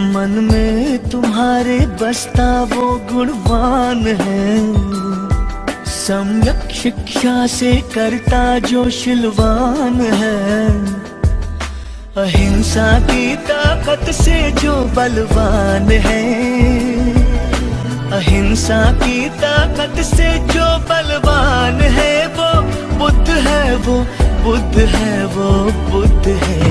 मन में तुम्हारे बसता वो गुणवान है। सम्यक शिक्षा से करता जो शिलवान है। अहिंसा की ताकत से जो बलवान है। अहिंसा की ताकत से जो बलवान है वो बुद्ध है वो, बुद्ध है वो, बुद्ध है।